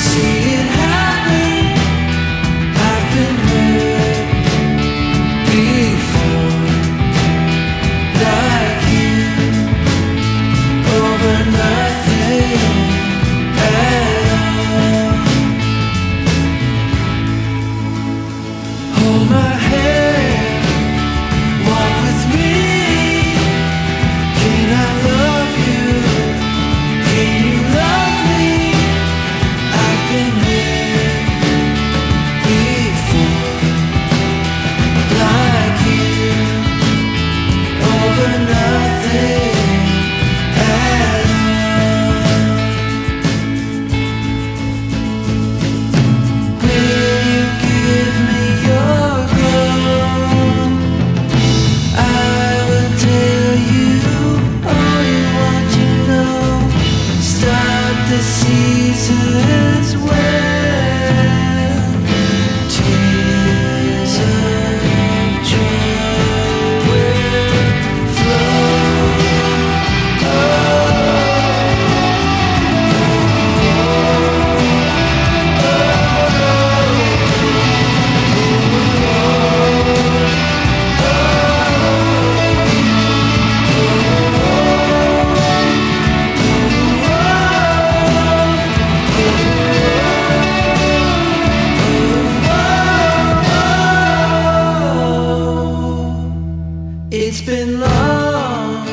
see It's been long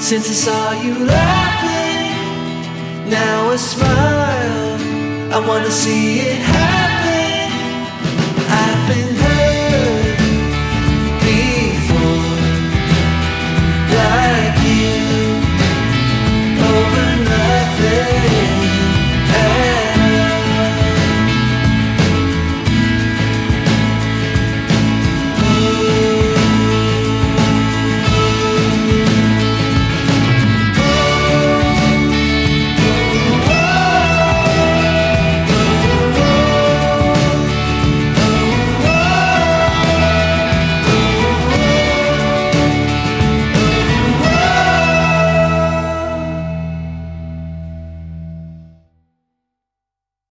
since I saw you laughing. Now a smile, I wanna see it happen.